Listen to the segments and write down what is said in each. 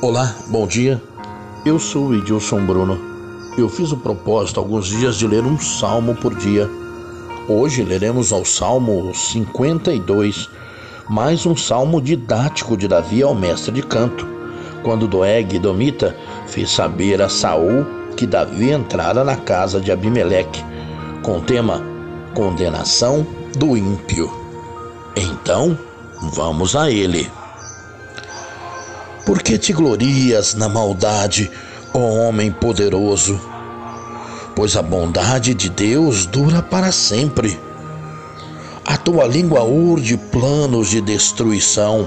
Olá, bom dia. Eu sou o Edilson Bruno. Eu fiz o propósito alguns dias de ler um salmo por dia. Hoje leremos ao Salmo 52, mais um salmo didático de Davi ao mestre de canto, quando Doeg Domita fez saber a Saul que Davi entrara na casa de Abimeleque, com o tema Condenação do ímpio. Então, vamos a ele. Por que te glorias na maldade, ó homem poderoso? Pois a bondade de Deus dura para sempre. A tua língua urde planos de destruição.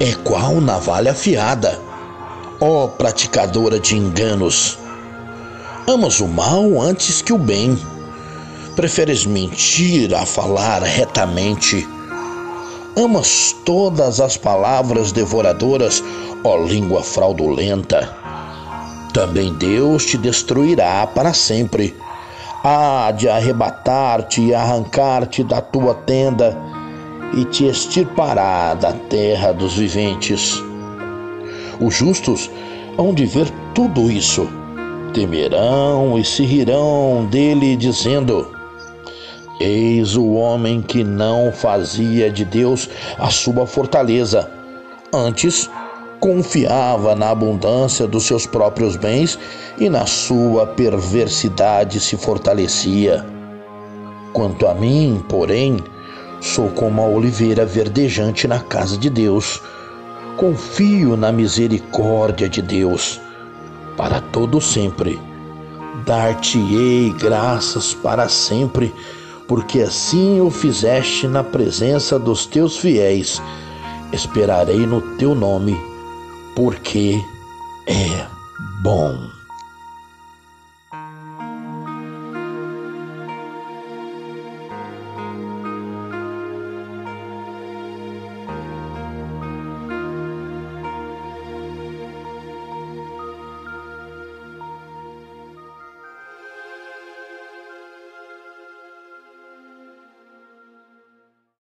É qual navalha afiada, ó praticadora de enganos. Amas o mal antes que o bem. Preferes mentir a falar retamente Amas todas as palavras devoradoras, ó língua fraudulenta. Também Deus te destruirá para sempre. Há de arrebatar-te e arrancar-te da tua tenda e te extirpará da terra dos viventes. Os justos hão de ver tudo isso, temerão e se rirão dele, dizendo: Eis o homem que não fazia de Deus a sua fortaleza, antes confiava na abundância dos seus próprios bens e na sua perversidade se fortalecia. Quanto a mim, porém, sou como a oliveira verdejante na casa de Deus. Confio na misericórdia de Deus para todo sempre. Dar-te-ei graças para sempre porque assim o fizeste na presença dos teus fiéis. Esperarei no teu nome, porque é bom.